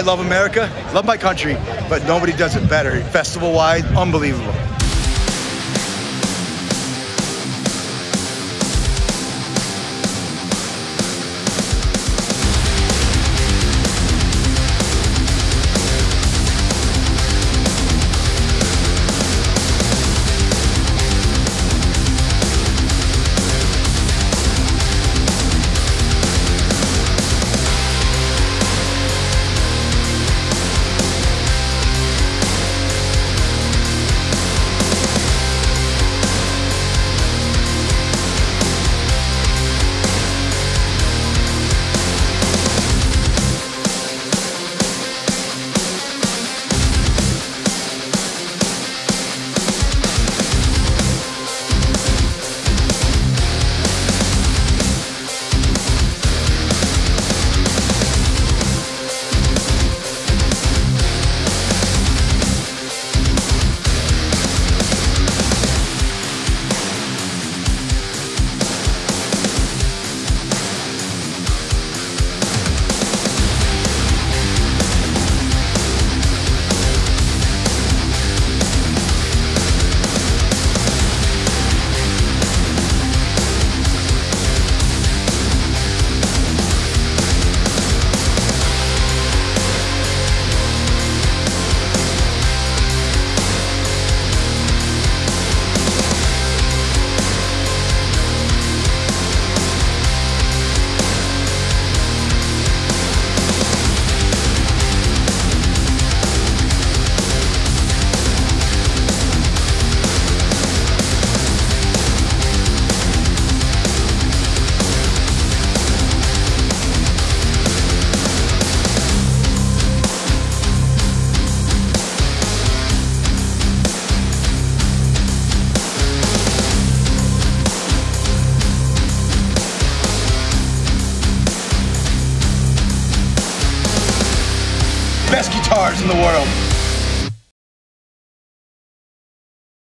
I love America, love my country, but nobody does it better. Festival wide, unbelievable. Best guitars in the world.